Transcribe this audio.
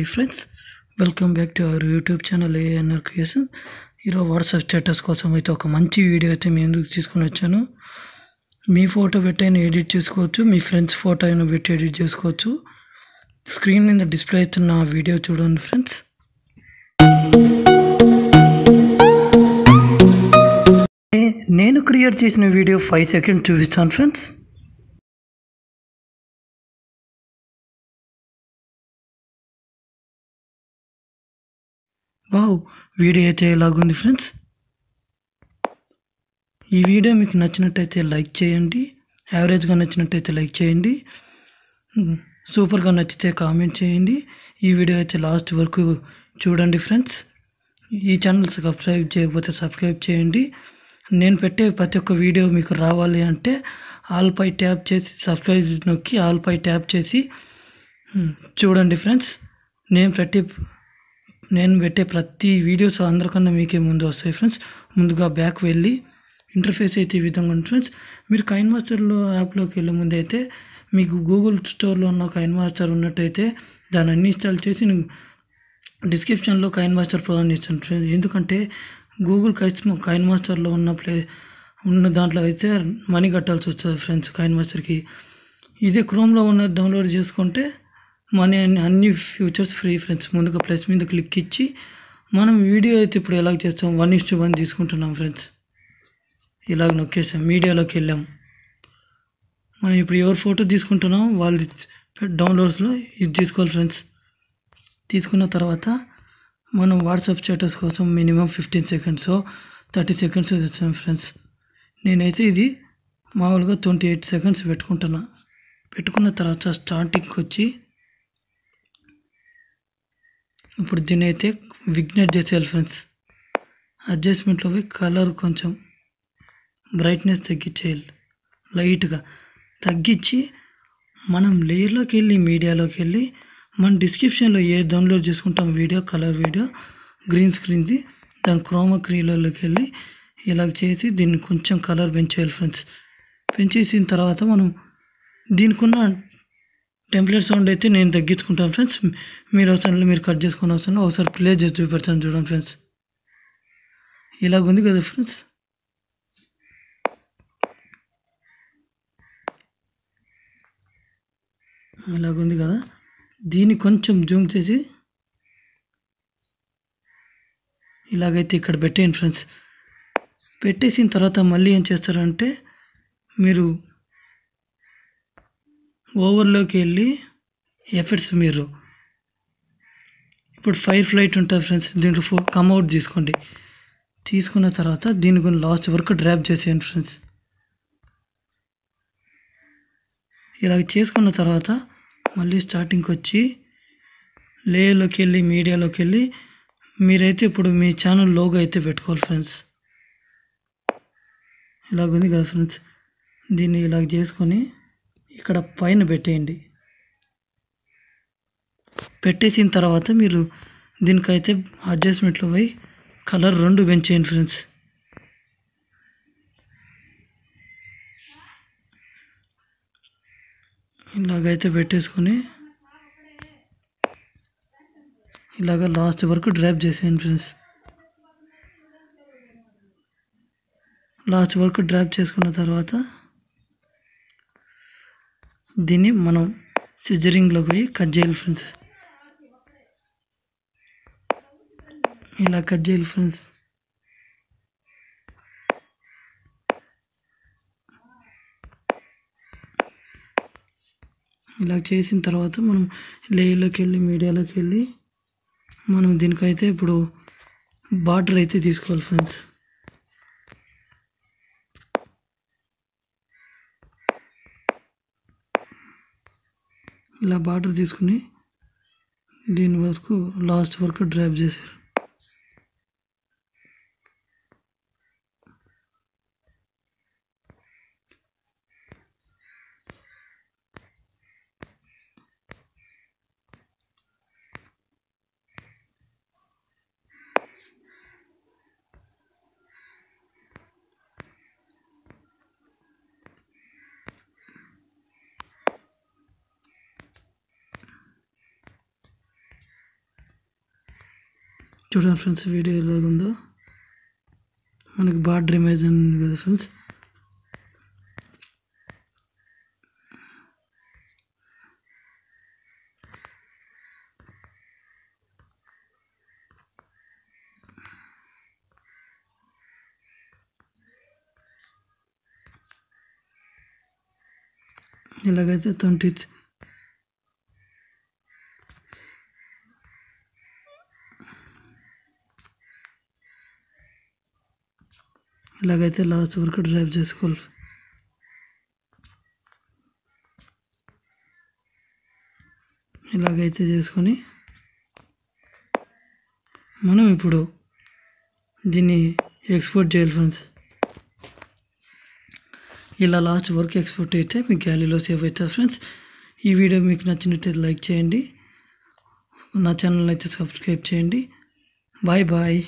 Hi friends welcome back to our YouTube channel A N R creation ఈరోజు WhatsApp status కోసం అయితే ఒక మంచి వీడియో అయితే మీ ఎందుకు తీసుకొని వచ్చాను. మీ ఫోటో పెట్టి ఎడిట్ చేసుకోవచ్చు మీ ఫ్రెండ్స్ ఫోటో అయినా పెట్టి ఎడిట్ చేసుకోవచ్చు. స్క్రీన్ మీద డిస్ప్లే అవుతున్న ఆ వీడియో చూడండి ఫ్రెండ్స్ నేను క్రియేట్ చేసిన వీడియో ఫైవ్ సెకండ్ చూపిస్తాను ఫ్రెండ్స్ వావ్ వీడియో అయితే ఎలాగుంది ఫ్రెండ్స్? ఈ వీడియో మీకు నచ్చినట్టయితే లైక్ చేయండి యావరేజ్గా నచ్చినట్టయితే లైక్ చేయండి సూపర్గా నచ్చితే కామెంట్ చేయండి. ఈ వీడియో అయితే లాస్ట్ వరకు చూడండి ఫ్రెండ్స్. ఈ ఛానల్ సబ్స్క్రైబ్ చేయకపోతే సబ్స్క్రైబ్ చేయండి. నేను పెట్టే ప్రతి ఒక్క వీడియో మీకు రావాలి అంటే ఆల్ పై ట్యాప్ చేసి సబ్స్క్రైబ్ నొక్కి ఆల్పై ట్యాప్ చేసి చూడండి ఫ్రెండ్స్. నేను పెట్టే నేను పెట్టే ప్రతి వీడియోస్ అందరికన్నా మీకే ముందు వస్తాయి ఫ్రెండ్స్ ముందుగా బ్యాక్ వెళ్ళి ఇంటర్ఫేస్ అయితే ఈ విధంగా ఉంది ఫ్రెండ్స్ మీరు కైన్ మాస్టర్లో యాప్లోకి వెళ్ళే ముందు అయితే మీకు గూగుల్ స్టోర్లో ఉన్న కైన్ మాస్టర్ ఉన్నట్టయితే దాన్ని అన్ని ఇన్స్టాల్ చేసి డిస్క్రిప్షన్లో కైన్ మాస్టర్ ప్రొవైడ్ చేస్తాను ఫ్రెండ్స్ ఎందుకంటే గూగుల్ కైస్ కైన్ మాస్టర్లో ఉన్న ప్లే ఉన్న దాంట్లో అయితే మనీ కట్టాల్సి వస్తుంది ఫ్రెండ్స్ కైన్ మాస్టర్కి ఇదే క్రోమ్లో ఉన్న డౌన్లోడ్ చేసుకుంటే మనీ అన్ని అన్ని ఫ్యూచర్స్ ఫ్రీ ఫ్రెండ్స్ ముందుగా ప్లస్ మీద క్లిక్ ఇచ్చి మనం వీడియో అయితే ఇప్పుడు ఎలా చేస్తాం? వన్ ఇస్ టు వన్ తీసుకుంటున్నాం ఫ్రెండ్స్. ఇలాగ నొక్కేసాం. మీడియాలోకి వెళ్ళాం. మనం ఇప్పుడు ఎవరు ఫోటో తీసుకుంటున్నాం? వాళ్ళది డౌన్లోడ్స్లో ఇది తీసుకోవాలి ఫ్రెండ్స్. తీసుకున్న తర్వాత మనం వాట్సాప్ స్టేటస్ కోసం minimum fifteen seconds thirty seconds తెచ్చాం ఫ్రెండ్స్. నేనైతే ఇది మామూలుగా ట్వంటీ ఎయిట్ సెకండ్స్ పెట్టుకుంటున్నా. పెట్టుకున్న తర్వాత స్టార్టింగ్కి వచ్చి ఇప్పుడు దీని అయితే విగ్నెట్ చేసేయాలి ఫ్రెండ్స్ అడ్జస్ట్మెంట్లో పోయి కలర్ కొంచెం బ్రైట్నెస్ తగ్గించేయాలి. లైట్గా తగ్గించి మనం లేయర్లోకి వెళ్ళి మీడియాలోకి వెళ్ళి మన డిస్క్రిప్షన్లో ఏ డౌన్లోడ్ చేసుకుంటాం వీడియో కలర్ వీడియో గ్రీన్ స్క్రీన్ది దాని క్రోమా క్రీలలోకి వెళ్ళి ఇలాగ చేసి దీన్ని కొంచెం కలర్ పెంచేయాలి ఫ్రెండ్స్ పెంచేసిన తర్వాత మనం దీనికున్న టెంప్లెట్ సౌండ్ అయితే నేను తగ్గించుకుంటాను ఫ్రెండ్స్. మీరు అవసరం మీరు కట్ చేసుకుని వస్తాను ఒకసారి ప్లే చేసి చూపెడతాను చూడండి ఫ్రెండ్స్. ఇలాగుంది కదా ఫ్రెండ్స్. ఇలాగుంది కదా. దీన్ని కొంచెం జూమ్ చేసి ఇలాగైతే ఇక్కడ పెట్టేయండి ఫ్రెండ్స్. పెట్టేసిన తర్వాత మళ్ళీ ఏం చేస్తారంటే మీరు ఓవర్లోకి వెళ్ళి ఎఫెక్ట్స్ మీరు. ఇప్పుడు ఫైర్ ఫ్లైట్ ఉంటుంది ఫ్రెండ్స్ దీంట్లో ఫో కమ్అవుట్ తీసుకోండి. తీసుకున్న తర్వాత దీని గురించి లాస్ట్ వరకు డ్రాప్ చేసేయండి ఫ్రెండ్స్. ఇలా చేసుకున్న తర్వాత మళ్ళీ స్టార్టింగ్కి వచ్చి లేయర్లోకి వెళ్ళి మీడియాలోకి వెళ్ళి మీరైతే ఇప్పుడు మీ ఛానల్ లోగో అయితే పెట్టుకోవాలి ఫ్రెండ్స్. ఇలాగుంది కదా ఫ్రెండ్స్. దీన్ని ఇలాగ చేసుకొని ఇక్కడ పైన పెట్టేయండి. పెట్టేసిన తర్వాత మీరు దీనికైతే అడ్జస్ట్మెంట్లో పోయి కలర్ రెండు పెంచేయండి ఫ్రెండ్స్. ఇలాగైతే పెట్టేసుకొని ఇలాగ లాస్ట్ వరకు డ్రాప్ చేసేయండి ఫ్రెండ్స్. లాస్ట్ వరకు డ్రాప్ చేసుకున్న తర్వాత దీన్ని మనం సిజరింగ్లో పోయి కట్ చేయాలి ఫ్రెండ్స్ ఇలా కట్ చేయాలి ఫ్రెండ్స్ ఇలా చేసిన తర్వాత మనం లేయర్లోకి వెళ్ళి మీడియాలోకి వెళ్ళి మనం దీనికైతే ఇప్పుడు బార్డర్ అయితే తీసుకోవాలి ఫ్రెండ్స్ ఇలా బార్డర్ తీసుకుని దీని వరకు లాస్ట్ వరకు డ్రైవ్ చేశారు. చూడండి ఫ్రెండ్స్ వీడియో ఎలాగుందో. మనకి బార్డర్ ఇమేజ్ ఉంది కదా ఫ్రెండ్స్. ఇలాగైతే ట్వంటీ ఇలాగైతే లాస్ట్ వరకు డ్రైవ్ చేసుకోవాలి. ఇలాగైతే చేసుకొని మనం ఇప్పుడు దీన్ని ఎక్స్పోర్ట్ చేయాలి ఫ్రెండ్స్ ఇలా లాస్ట్ వరకు ఎక్స్పోర్ట్ అయితే మీ గ్యాలీలో సేవ్ అవుతుంది ఫ్రెండ్స్ ఈ వీడియో మీకు నచ్చినట్టయితే లైక్ చేయండి. నా ఛానల్ అయితే సబ్స్క్రైబ్ చేయండి. Bye bye